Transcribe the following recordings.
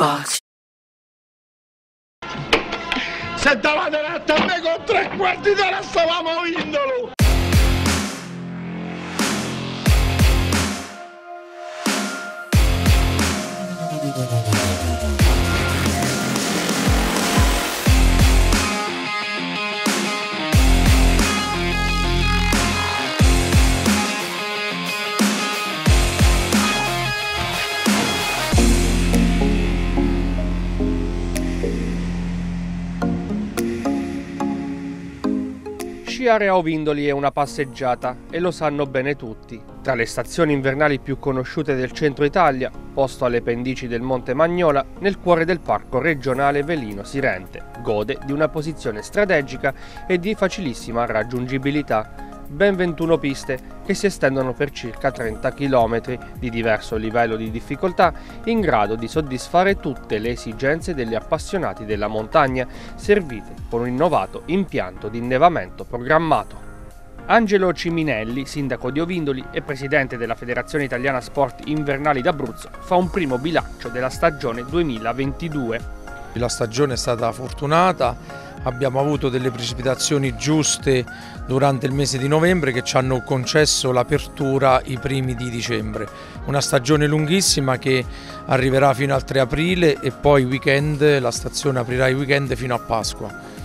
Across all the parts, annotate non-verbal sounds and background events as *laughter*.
Jukebox. Se davate retta a me con tre quarti d'ora stavamo vindolo! Sciare a Ovindoli è una passeggiata e lo sanno bene tutti. Tra le stazioni invernali più conosciute del centro Italia, posto alle pendici del Monte Magnola, nel cuore del parco regionale Velino Sirente, gode di una posizione strategica e di facilissima raggiungibilità ben 21 piste che si estendono per circa 30 km di diverso livello di difficoltà in grado di soddisfare tutte le esigenze degli appassionati della montagna, servite con un innovato impianto di innevamento programmato. Angelo Ciminelli, sindaco di Ovindoli e presidente della Federazione Italiana Sport Invernali d'Abruzzo, fa un primo bilancio della stagione 2022. La stagione è stata fortunata, abbiamo avuto delle precipitazioni giuste durante il mese di novembre che ci hanno concesso l'apertura i primi di dicembre. Una stagione lunghissima che arriverà fino al 3 aprile e poi weekend, la stazione aprirà i weekend fino a Pasqua.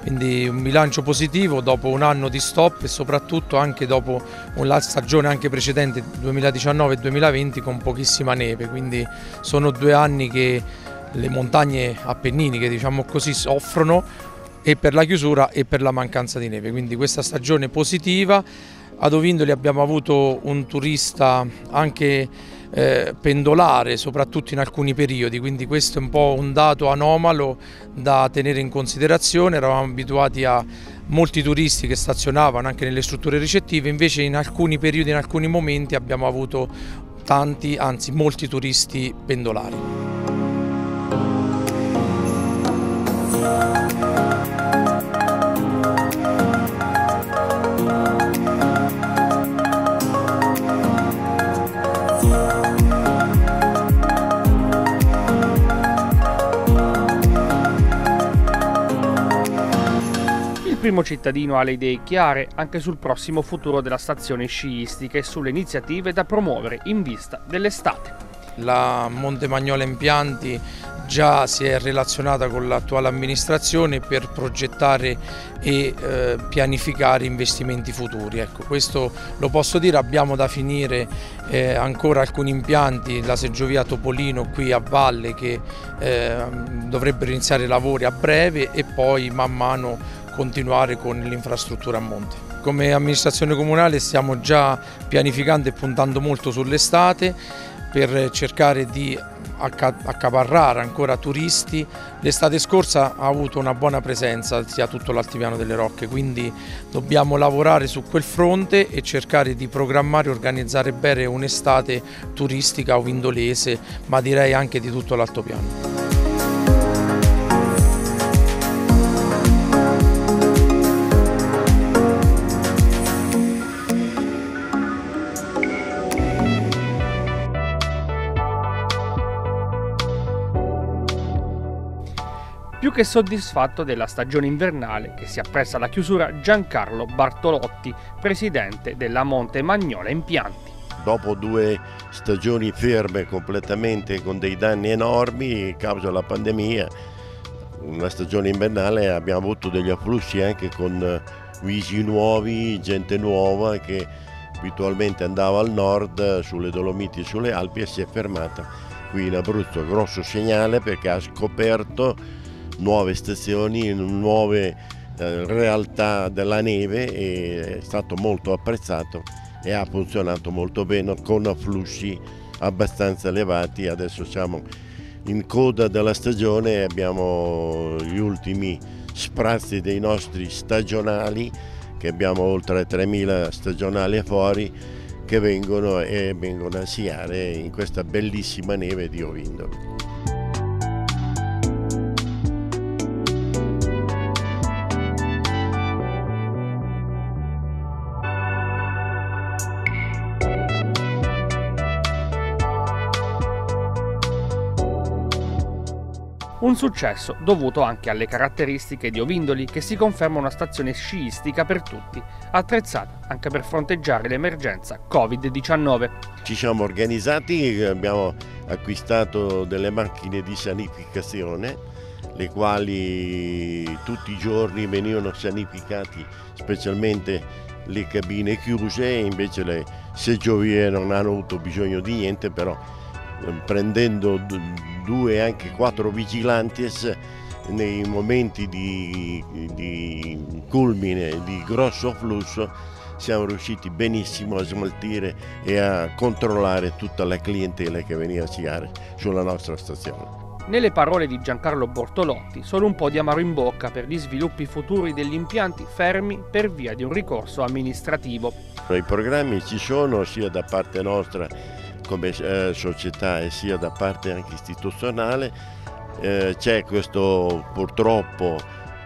Quindi un bilancio positivo dopo un anno di stop e soprattutto anche dopo la stagione anche precedente 2019-2020 con pochissima neve, quindi sono due anni che le montagne appenniniche diciamo così soffrono e per la chiusura e per la mancanza di neve. Quindi questa stagione positiva. Ad Ovindoli abbiamo avuto un turista anche eh, pendolare, soprattutto in alcuni periodi, quindi questo è un po' un dato anomalo da tenere in considerazione. Eravamo abituati a molti turisti che stazionavano anche nelle strutture ricettive, invece in alcuni periodi, in alcuni momenti abbiamo avuto tanti, anzi molti turisti pendolari. Primo cittadino ha le idee chiare anche sul prossimo futuro della stazione sciistica e sulle iniziative da promuovere in vista dell'estate. La Monte Magnola Impianti già si è relazionata con l'attuale amministrazione per progettare e eh, pianificare investimenti futuri. Ecco, questo lo posso dire, abbiamo da finire eh, ancora alcuni impianti, la seggiovia Topolino qui a valle che eh, dovrebbero iniziare i lavori a breve e poi man mano continuare con l'infrastruttura a monte. Come amministrazione comunale stiamo già pianificando e puntando molto sull'estate per cercare di accaparrare ancora turisti. L'estate scorsa ha avuto una buona presenza sia tutto l'altipiano delle Rocche, quindi dobbiamo lavorare su quel fronte e cercare di programmare e organizzare bene un'estate turistica o vindolese, ma direi anche di tutto l'altopiano. Più che soddisfatto della stagione invernale che si appressa alla chiusura Giancarlo Bartolotti, presidente della Monte Magnola Impianti. Dopo due stagioni ferme completamente con dei danni enormi a causa della pandemia, una stagione invernale abbiamo avuto degli afflussi anche con visi nuovi, gente nuova che abitualmente andava al nord sulle Dolomiti e sulle Alpi e si è fermata qui in Abruzzo, grosso segnale perché ha scoperto nuove stazioni, nuove eh, realtà della neve e è stato molto apprezzato e ha funzionato molto bene con flussi abbastanza elevati. Adesso siamo in coda della stagione e abbiamo gli ultimi sprazzi dei nostri stagionali che abbiamo oltre 3.000 stagionali fuori che vengono e vengono a siare in questa bellissima neve di Ovindolo. Un successo dovuto anche alle caratteristiche di Ovindoli che si conferma una stazione sciistica per tutti, attrezzata anche per fronteggiare l'emergenza Covid-19. Ci siamo organizzati, abbiamo acquistato delle macchine di sanificazione, le quali tutti i giorni venivano sanificati, specialmente le cabine chiuse, invece le seggiovie non hanno avuto bisogno di niente, però ehm, prendendo due anche quattro vigilantes nei momenti di, di culmine, di grosso flusso, siamo riusciti benissimo a smaltire e a controllare tutta la clientela che veniva a sciare sulla nostra stazione. Nelle parole di Giancarlo Bortolotti, solo un po' di amaro in bocca per gli sviluppi futuri degli impianti fermi per via di un ricorso amministrativo. I programmi ci sono sia da parte nostra come eh, società e sia da parte anche istituzionale. Eh, c'è questo purtroppo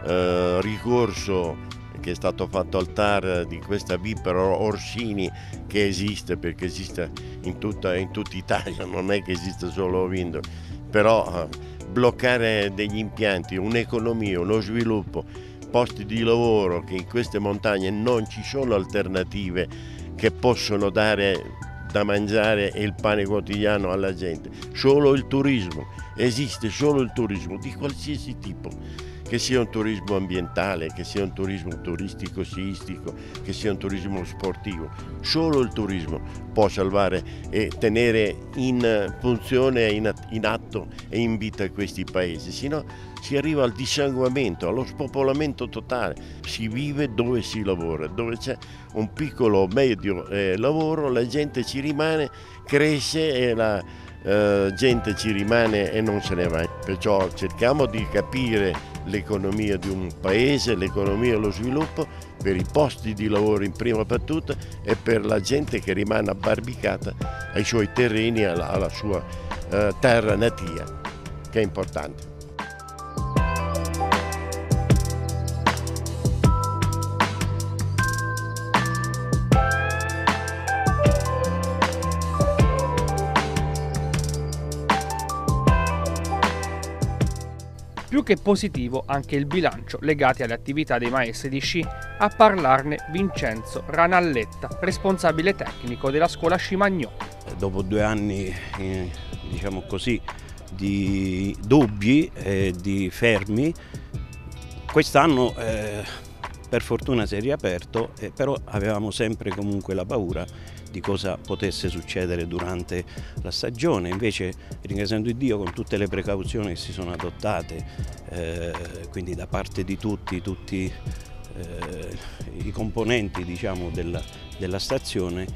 eh, ricorso che è stato fatto al TAR di questa Viper Orsini che esiste perché esiste in tutta, in tutta Italia, *laughs* non è che esiste solo a Windows, però eh, bloccare degli impianti, un'economia, uno sviluppo, posti di lavoro che in queste montagne non ci sono alternative che possono dare da mangiare e il pane quotidiano alla gente, solo il turismo, esiste solo il turismo di qualsiasi tipo, che sia un turismo ambientale, che sia un turismo turistico sciistico, che sia un turismo sportivo, solo il turismo può salvare e tenere in funzione, in atto e in vita questi paesi, sino si arriva al dissanguamento, allo spopolamento totale, si vive dove si lavora, dove c'è un piccolo medio eh, lavoro, la gente ci rimane, cresce e la eh, gente ci rimane e non se ne va. Perciò cerchiamo di capire l'economia di un paese, l'economia e lo sviluppo per i posti di lavoro in prima battuta e per la gente che rimane abbarbicata ai suoi terreni, alla, alla sua eh, terra natia, che è importante. Più che positivo anche il bilancio legato alle attività dei maestri di sci, a parlarne Vincenzo Ranalletta, responsabile tecnico della scuola sci Magnò. Dopo due anni, eh, diciamo così, di dubbi e di fermi, quest'anno eh, per fortuna si è riaperto, eh, però avevamo sempre comunque la paura di cosa potesse succedere durante la stagione, invece ringraziando Dio con tutte le precauzioni che si sono adottate, eh, quindi da parte di tutti, tutti eh, i componenti diciamo, della, della, stazione,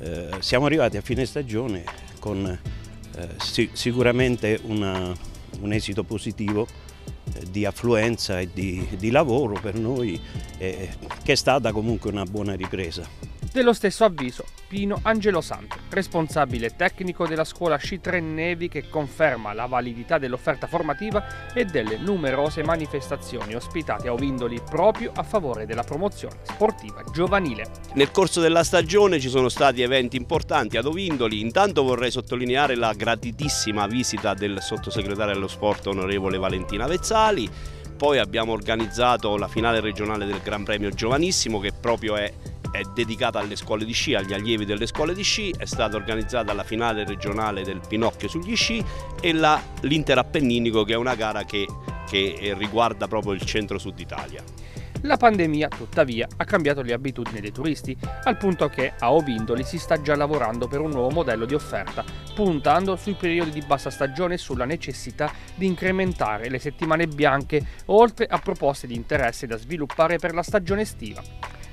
eh, siamo arrivati a fine stagione con eh, sic sicuramente una, un esito positivo eh, di affluenza e di, di lavoro per noi eh, che è stata comunque una buona ripresa. Dello stesso avviso Pino Angelo Santo, responsabile tecnico della scuola C3 Nevi che conferma la validità dell'offerta formativa e delle numerose manifestazioni ospitate a Ovindoli proprio a favore della promozione sportiva giovanile. Nel corso della stagione ci sono stati eventi importanti ad Ovindoli, intanto vorrei sottolineare la gratitissima visita del sottosegretario allo sport onorevole Valentina Vezzali, poi abbiamo organizzato la finale regionale del Gran Premio Giovanissimo che proprio è è dedicata alle scuole di sci, agli allievi delle scuole di sci, è stata organizzata la finale regionale del Pinocchio sugli sci e l'Interappenninico che è una gara che, che riguarda proprio il centro-sud Italia. La pandemia, tuttavia, ha cambiato le abitudini dei turisti, al punto che a Ovindoli si sta già lavorando per un nuovo modello di offerta, puntando sui periodi di bassa stagione e sulla necessità di incrementare le settimane bianche, oltre a proposte di interesse da sviluppare per la stagione estiva.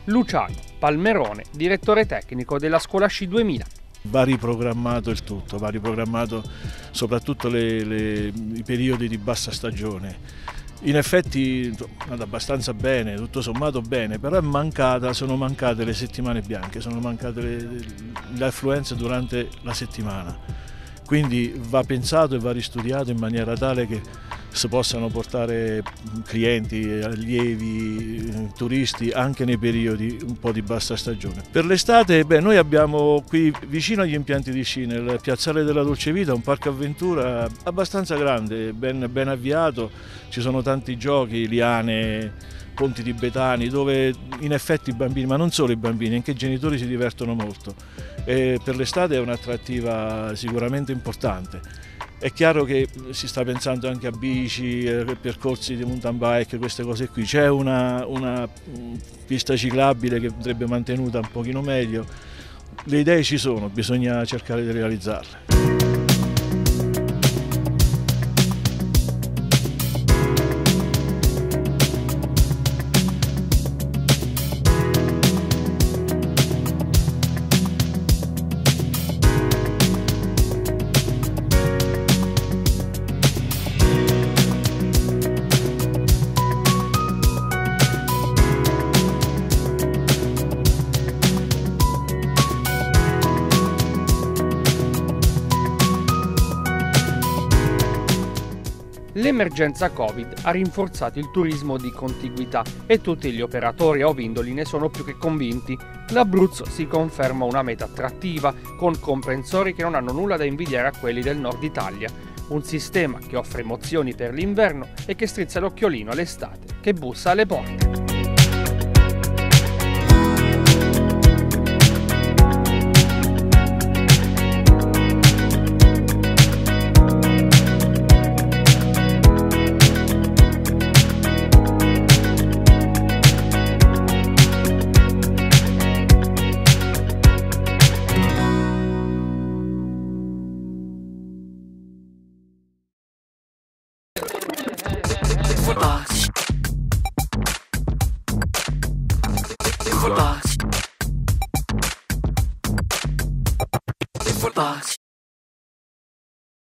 Luciano Palmerone, direttore tecnico della scuola sci 2000. Va riprogrammato il tutto, va riprogrammato soprattutto le, le, i periodi di bassa stagione. In effetti andata abbastanza bene, tutto sommato bene, però è mancata, sono mancate le settimane bianche, sono mancate le, le affluenze durante la settimana. Quindi va pensato e va ristudiato in maniera tale che si possano portare clienti, allievi, turisti anche nei periodi un po' di bassa stagione. Per l'estate noi abbiamo qui vicino agli impianti di sci nel piazzale della Dolce Vita un parco avventura abbastanza grande, ben, ben avviato, ci sono tanti giochi, liane, ponti tibetani dove in effetti i bambini, ma non solo i bambini, anche i genitori si divertono molto e per l'estate è un'attrattiva sicuramente importante. È chiaro che si sta pensando anche a bici, eh, percorsi di mountain bike, queste cose qui. C'è una, una pista ciclabile che andrebbe mantenuta un pochino meglio. Le idee ci sono, bisogna cercare di realizzarle. L'emergenza Covid ha rinforzato il turismo di contiguità e tutti gli operatori a Ovindoli ne sono più che convinti. L'Abruzzo si conferma una meta attrattiva, con comprensori che non hanno nulla da invidiare a quelli del nord Italia. Un sistema che offre emozioni per l'inverno e che strizza l'occhiolino all'estate, che bussa alle porte.